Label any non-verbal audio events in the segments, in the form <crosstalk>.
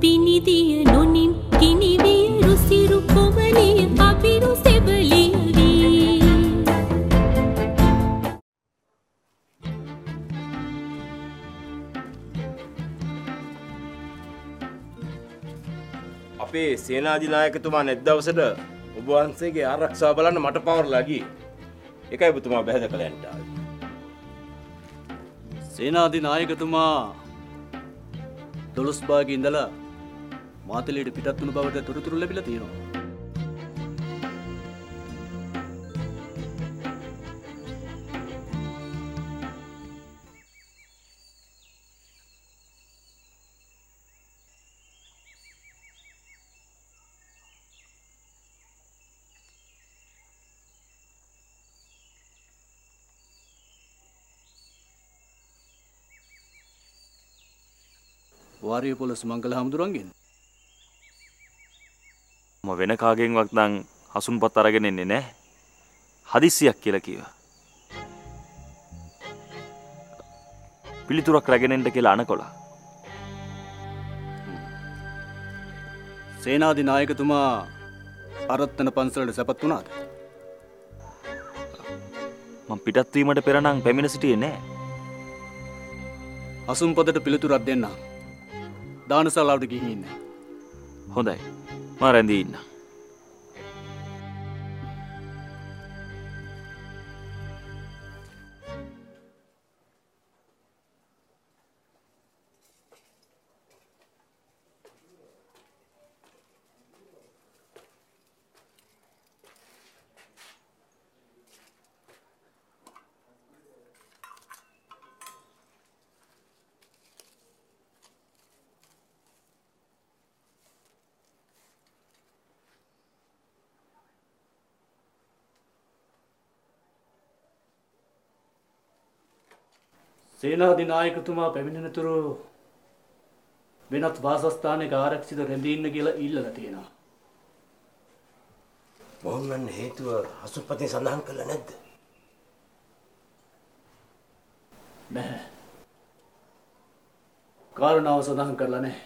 පිනිදිය නොනින් කිනිවිය රුසිරු කොමලිය අබිරු සෙබලිය වී අපේ සේනාධිනායකතුමා නැද්දවසට ඔබවහන්සේගේ ආරක්ෂා බලන්න මට පවරලා ගියේ. එකයි ඔබතුමා බැහැද කළයන්ට ආවේ. සේනාධි නායකතුමා දොළොස් භාග ඉඳලා මාතලයට පිටත් වුණු බවට තොරතුරු ලැබිලා තියෙනවා. වාරිය පොලොස් මංගල හමුදුරන්ගෙන් ම වෙන කාගෙන්වත් නං හසුන් පත් අරගෙන එන්නේ නෑ හදිස්සියක් කියල කිව පිළිතුරක් රැගෙනෙන්ට කියලා අන කොලා සේනාධි නායකතුමා අරත්තන පන්සලට සැපත් වුණාද? ම පිටත්වීමට පෙරනං පැමිණ සිටියේ නෑ අසුම් පොදට පිළිතුරත් දෙන්න දානසලාවට ගිහින්න හොඳයි. ම රැඳී ඉන්න සේනාධි නායකතුමා පැමිණෙනතුරු වෙනත් වාසස්ථානයක ආරක්ෂිත රැඳීන්න කියලා ඉල්ලලා තියෙනවා. මොහොමන් හේතුව හසුපති සඳහන් කළ නැද්ද. නැහැ. කාරණාව සඳහන් කරලා නැහැ.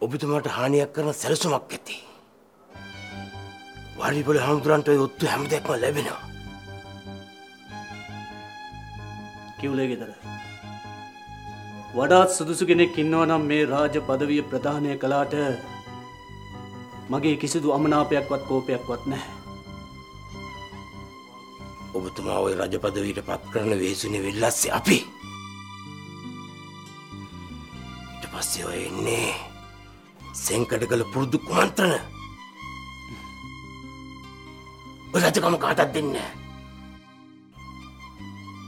ඔබතුමාට හානියක් කරන සැලසුමක් ඇති. වාරිපොල හමුදුරන්ට ඔය ඔත්තු හැම දෙක්ම ලැබෙනවා. කිව්ලේ ගෙදර. වඩාත් සුදුසු කෙනෙක් ඉන්නවනම් මේ රාජ පදවිය ප්‍රධානය කළාට මගේ කිසිදු අමනාපයක්වත් කෝපයක්වත් නැහැ. ඔබතුමා ඔය රජපදවීට පත් කරන වේසුනේ වෙල්ලස්සේ අපි. ඊට පස්සේ ඔය එන්නේ සෙන්කඩ කළ පුරුදු කුමන්ත්‍රණ. ඔය රජකම කාටත් දෙන්නේ නැහැ.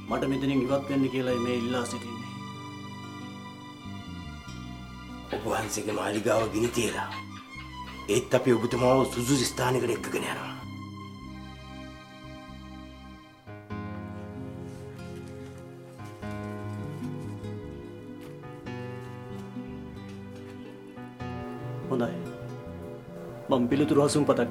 මට මෙතනින් ඉවත් වෙන්න කියලා මේ ඉල්ලා සිටින්නේ. ඔබ වහන්සේගේ මාලිගාව ගිනි තියලා. ඒත් අපි ඔබතුමාව සුදුසු ස්ථානයකට එක්කගෙන යනවා. හොඳයි. මම පිළිතුරු හසුන් පතක්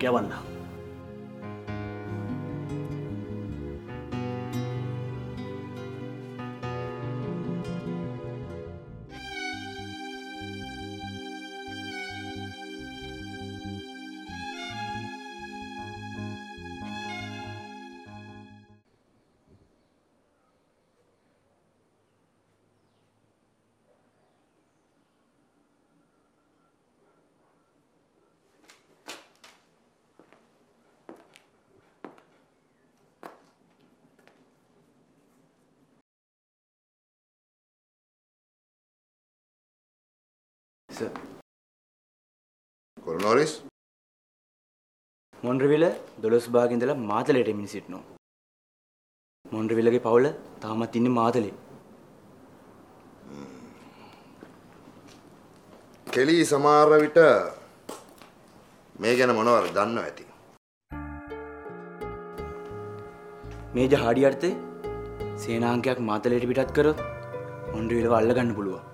යවන්න. කොරනෝරිස් මොන්ඩ්‍රවිල දොළොස් භාගින්දල මාතලයට එමිනි සිටිනු. මොන්ඩ්‍රවිලගේ පවුල තාමත් ඉන්න මාතලේ. කෙලී සමාර විට මේ ගැන මොනවර දන්න ඇති. මේ ජහාඩි අර්ථය සේනාංකයක් මාතලයට පිටත් කරොත් මොන්ඩ්‍රවිලව අල්ලගන්න පුළුවන්.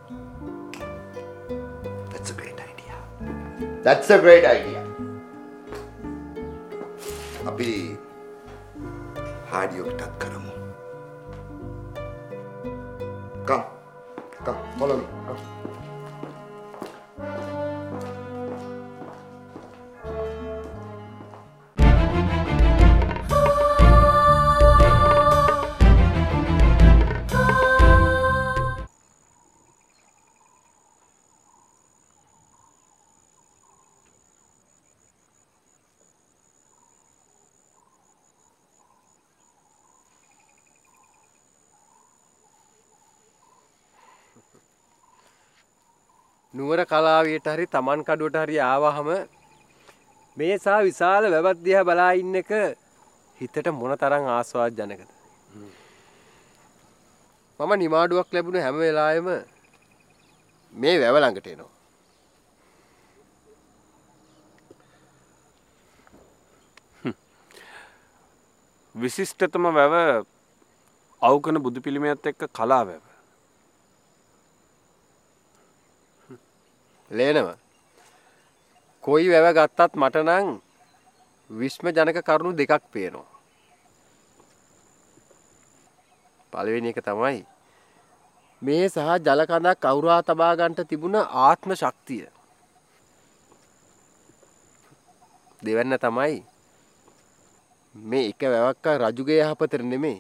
That's a great idea. Abhi, how do you talk? Come, come, follow me. නුවර කලාවයට හරි තමන් කඩුවට හරි ආවහම මේ සා විශාල වැවත් දිහා බලා ඉන්න එක හිතට මොන තරම් ආස්වාද ජනකද මම නිමාඩුවක් ලැබුණ හැම වෙලාවෙම මේ වැව ළඟට එනවා. විශිෂ්ටතම වැව අවකන බුදු පිළිමයත් එක්ක කලා වැව. ලේනව කොයි වැව ගත්තත් මට නම් විශ්ම ජනක කරුණු දෙකක් පේනවා. පළවෙනි එක තමයි මේ සහ ජල කඳක් කවුරා තබා ගන්නට තිබුණ ආත්ම ශක්තිය. දෙවැන්න තමයි මේ එක වැවක්ක රජුගේ යහපතට නෙමේ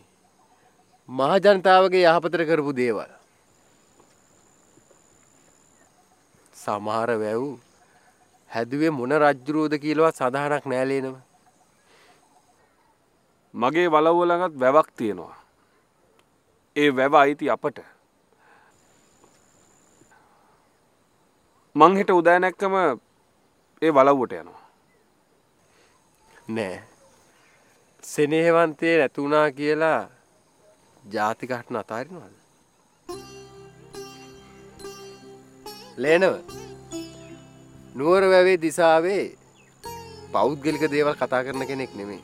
මහ ජනතාවගේ යහපතට කරපු දේවල්. සමහර වැව් හැදුවේ මොන රජ්ජුරුවද කියලවත් සඳහනක් නෑලේනව. මගේ වලව්වලඟත් වැවක් තියෙනවා. ඒ වැව අයිති අපට. මංහිට උදෑනැක්කම ඒ වලව්වට යනවා. නෑ. සෙනේවන්තයේ නැතුනා කියලා ජාතිකටන අතාරිනවද. ලේනව නුවර වැවේ දිසාවේ පෞද්ගලික දේවල් කතා කරන කෙනෙක් නෙමේ.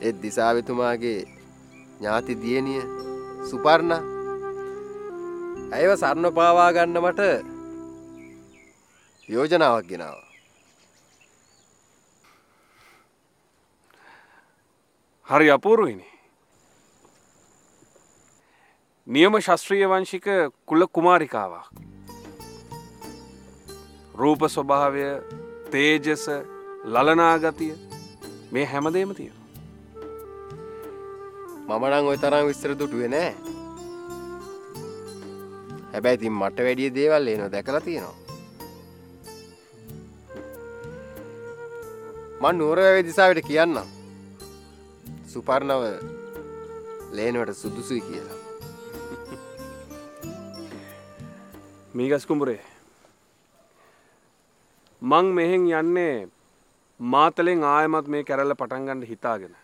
එත් දිසාවෙතුමාගේ ඥාති දියණිය සුපර්ණ ඇයව සරණ පාවා ගන්න මට යෝජනාවක් ගෙනාවා. හරි අපූරුයිනි. නියම ශස්ත්‍රීය වංශික කුල කුමාරිකාවක්. රූප ස්වභාවය තේජස ලලනාගතිය මේ හැමදේම තියෙන. මමනං ඔය තරම් විස්තර දුටුවේ නෑ. හැබැයි ඉතින් මට වැඩිය දේවල් එනවා දැකලා තියෙනවා. මං නුවරවැවේ දිසාවට කියන්නම්. සුපර්ණව ලේනවට සුදුසුයි කියලා. මීගස් කුඹුරේ මං මෙහෙන් යන්නේ මාතලෙන් ආයමත් මේ කැරල්ල පටන්ගන්න හිතාගෙන.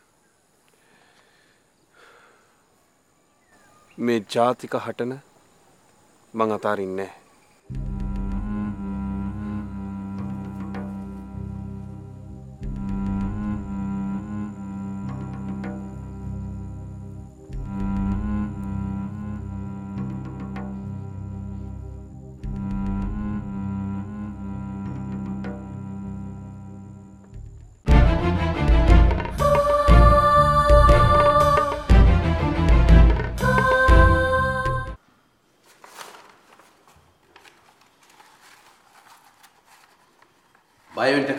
මේ ජාතික හටන මං අතාරින්නේ බයවෙන්ට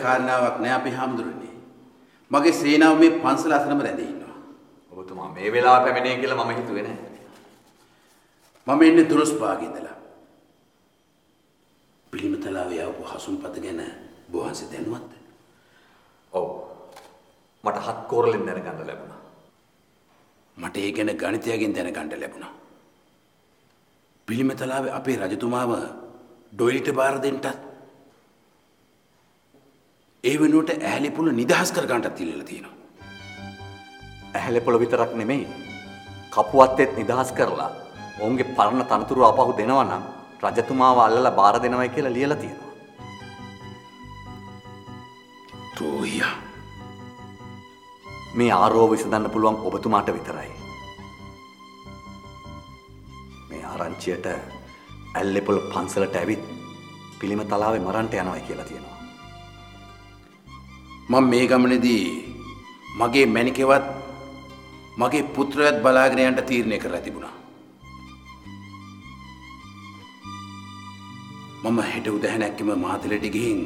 කාරණාවක් නෑ අපි හාමුදුරනේ. මගේ සේනාව මේ පන්සල අසරම රැඳී ඉන්නවා. ඔබතුමා මේ වෙලාව පැමිණේ කියලා මම හිතුවේ නෑ. මම එන්නේ දුරස් පාගේ ඉඳලා. පිළිමතලාවේ ආපු හසුන්පත ගැන බොහන්සේ දැනුවත්ද? ඔව්. මට හත් කෝරලෙන් දැනගන්න ලැබුණා. මට ඒ ගැන ගණිතයගෙන් දැනගන්න ලැබුණා. පිළිමතලාවේ අපේ රජතුමාව ඩොයිලිට බාර දෙන්නටත් ඒ වෙනුවට ඇහැලිපුල නිදහස් කර ගන්නටත් ඉල්ලලා තියෙනවා. ඇහැලෙපොළ විතරක් නෙමෙයි. කපුවත්තෙත් නිදහස් කරලා ඔවුන්ගේ පරණ තනතුරු අපහු දෙනවා නම් රජතුමාව අල්ලලා බාර දෙනවයි කියලා ලියලා තියෙනවා. ද්‍රෝහියා. මේ ආරෝව විසඳන්න පුළුවන් ඔබතුමාට විතරයි. මේ ආරංචියට ඇල්ලෙපොළ පන්සලට ඇවිත් පිළිම තලාවේ මරන්ට යනවයි කියලා තියෙනවා. මම මේ ගමනේදී මගේ මැණිකෙවත් මගේ පුත්‍රයත් බලාගෙන යන්න තීරණය කරලා තිබුණා. මම හෙට උදැහැනැක්කම මාතලට ගිහින්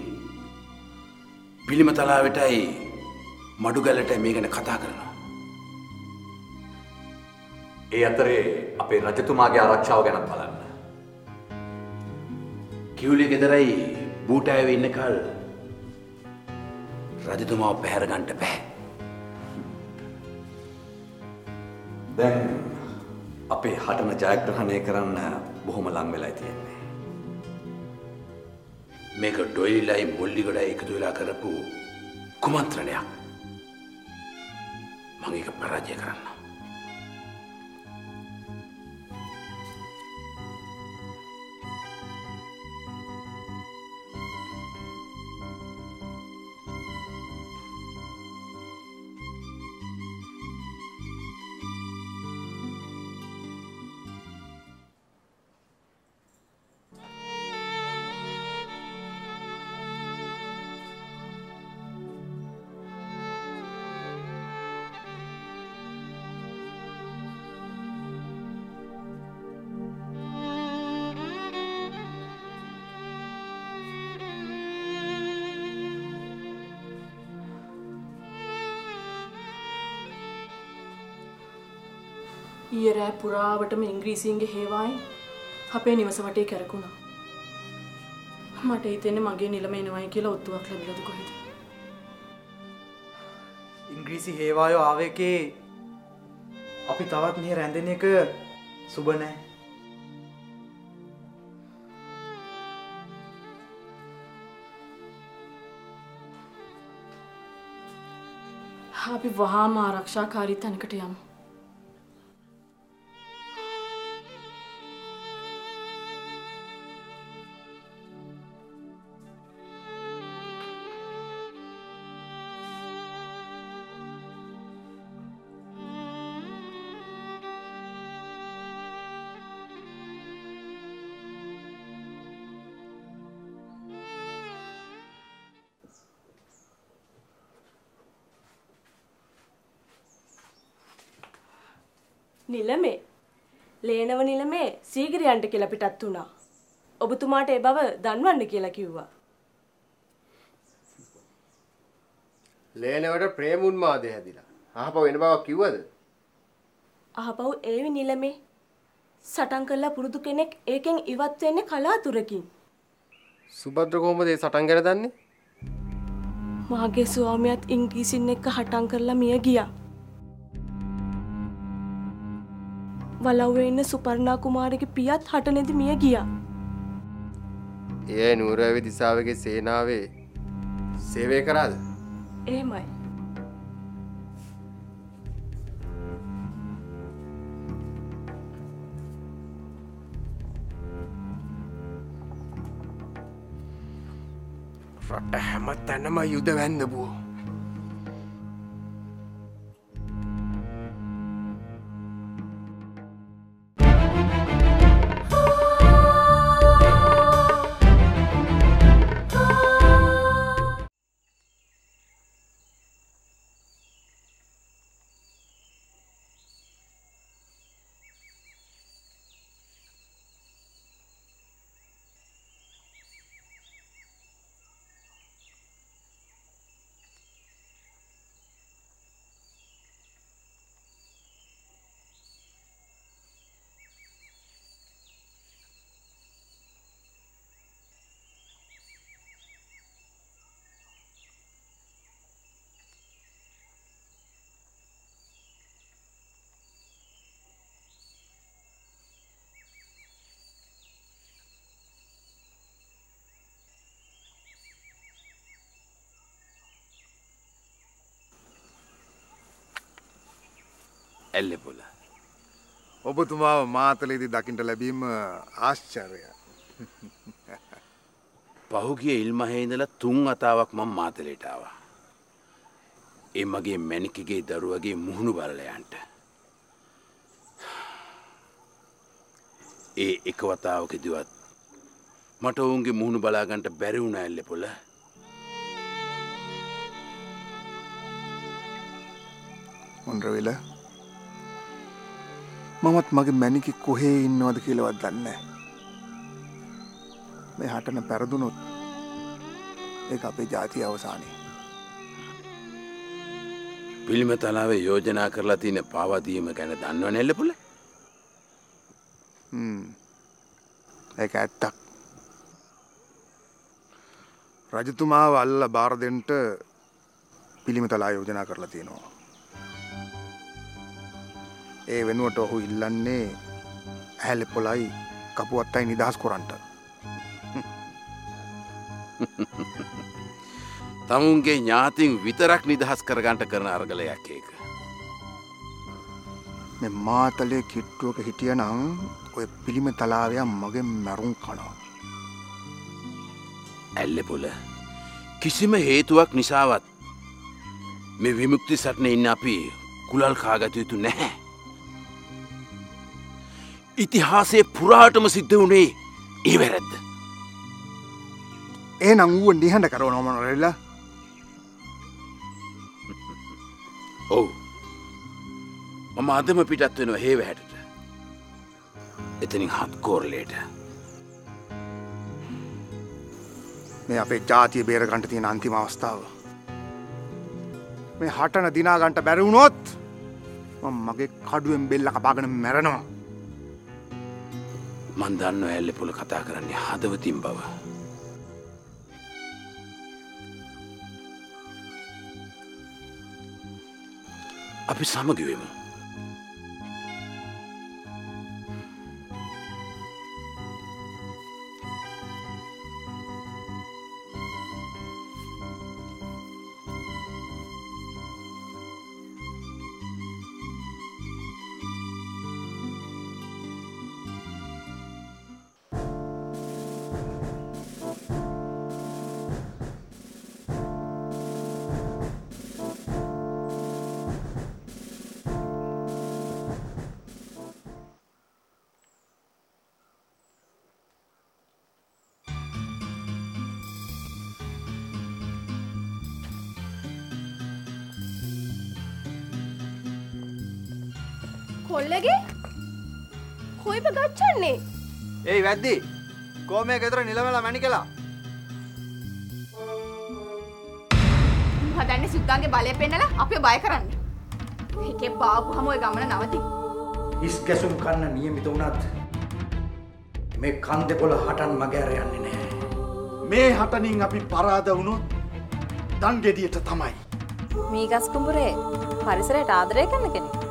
පිළිම තලාවටයි මඩුගැලට මේ ගැන කතා කරනවා. ඒ අතරේ අපේ රජතුමාගේ ආරක්ෂාව ගැන බලන්න. කිවුලේ ගෙදරයි බූටෑවේ ඉන්න කල් රජතුමාව පැහැරගන්ට බැහැ. දැන් අපේ හටන ජයග්‍රහණය කරන්න බොහොම ලං වෙලා තියෙන්නේ. මේක ඩොයිලයි මුල්ලිගොඩ එකතු වෙලා කරපු කුමන්ත්‍රණයක්. මං ඒක පරාජය කරන්න. ඊය රෑ පුරාවටම ඉංග්‍රීසින්ගේ හේවායින් අපේ නිවස වටේ කැරකුණා. මට හිතෙන්නේ මගේ නිලම එනවයි කියලා ඔත්තුවක් ලැබිලද කොහෙද. ඉංග්‍රීසි හේවායෝ ආවකේ අපි තවත් මෙහ රැඳෙන එක සුබ නෑ. අපි වහාම ආරක්ෂාකාරී තැනකට යමු. නිලමේ ලේනව නිලමේ සීගිරියන්ට කියලා පිටත් වුණා. ඔබතුමාට ඒ බව දන්වන්න කියලා කිව්වා. ලේනවට ප්‍රේමුන්මාදය හැදිලා. ආපහු වෙන බවක් කිව්වද? ආපහු ඒවි නිලමේ සටන් කළා පුරුදු කෙනෙක් ඒකෙන් ඉවත් වෙන්නේ කලාතුරකින්. සුභද්‍ර කොහොමද ඒ සටන් ගැන දන්නේ? මාගේ ස්වාමියාත් ඉංග්‍රීසින් එක්ක හටන් කරලා මිය ගියා. වලව්වේ ඉන්න සුපර්ණා කුමාරගේ පියත් හටනෙදි මිය ගියා. ඒ නුවරවැවි දිසාවගේ සේනාවේ සේවය කරාද? එහෙමයි. රට හැම තැනම යුද වැන්නබුව. ඇල්ලපොල. ඔබතුමාව මාතලේදී දකිින්ට ලැබීම ආශ්චර්ය. පහුගිය ඉල්මහේදල තුන් අතාවක් මං මාතලේටාව. ඒ මගේ මැනිකගේ දරුවගේ මුහුණු බල්ලයන්ට. ඒ එක වතාවකදිවත් මට ඔවුන්ගේ මුහුණු බලාගන්ට බැරිවුණ ඇල්ලපොල මොන්රවෙල මමත් මගේ මැනිකි කොහේ ඉන්නවද කියලවත් දන්න. මේ හටන පැරදුනොත් ඒ අපේ ජාතිය අවසානය. පිළිම තලාවේ යෝජනා කරලා තියෙන පාවදීම ගැන දන්නව නැල්ලපුල ඒක ඇත්තක්. රජතුමාව අල්ල බාරදෙන්ට පිළිම තලා යෝජනා කරලා තියෙනවා ඒ වෙනුවට ඔහු ඉල්ලන්නේ ඇහැලෙ පොලයි කපුවත්තයි නිදහස් කොරන්ට <laughs> තමුන්ගේ ඥාතින් විතරක් නිදහස් කරගන්ට කරන අර්ගලයක් ඒක. මෙ මාතලේ කිට්ටුවක හිටිය නම් ඔය පිළිම තලාවයක් මගෙන් මැරුම් කනවා. ඇල්ලපොල කිසිම හේතුවක් නිසාවත් මෙ විමුක්ති සටන ඉන්න අපි කුලල් කාගත යුතු නැහැ. ඉතිහාසේ පුරාටම සිද්ධ වුණේ ඒ වැරැද්ද. ඒ නංවුව නිහඬ කරව නොමනරෙල්ලා ඔවු. මම අදම පිටත් වෙනවා හේව හැටට එතනින් හත්කෝරලේට මේ අපේ ජාතිය බේරගන්ට තියෙන අන්තිම අවස්ථාව. මේ හටන දිනාගන්ට බැරිවුණොත් මගේ කඩුවෙන් බෙල්ල කපාගෙන මැරෙනවා මන්දන්න ඇල්ලපොල කතා කරන්නේ හදවතින් බව. අපි සමගවෙමු. කොල්ලගේ කොයිප ගච්චන්නේ ඒයි වැද්දි කෝමය ගෙතර නිලවෙලා මැනි කලා හදන්නේ සුද්දාගේ බලය පෙන්නලා අපිව බය කරන්න. එකේ බාපු හැම ඔය ගමන නවති. හිස් කැසුම් කන්න නියමිත වුණත් මේ කන් දෙකොළ හටන් මග ඇර යන්නේ නැහැ. මේ හටනින් අපි පරාද වුණොත් දන් ගෙඩියට තමයි. මීගස් කුඹුරේ පරිසරයට ආදරය කරන කෙනෙක්.